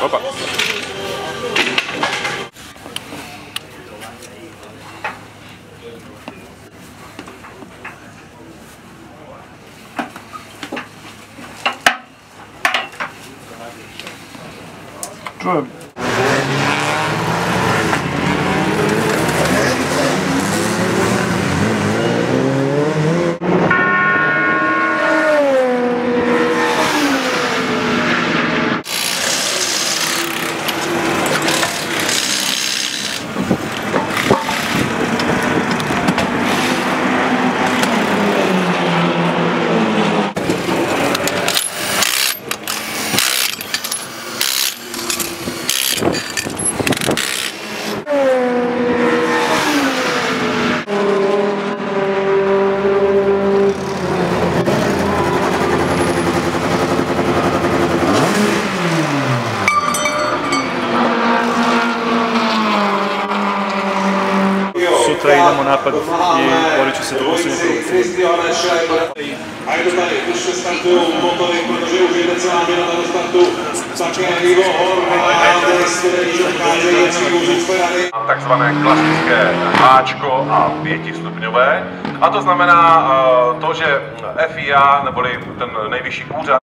Opa. Czułem. Sutra idemo napad i sutra idemo napad i borit prostě ću se do posljednje prvice. Takzvané klasické háčko a pětistupňové. A to znamená eh, to, že FIA, neboli ten nejvyšší úřad,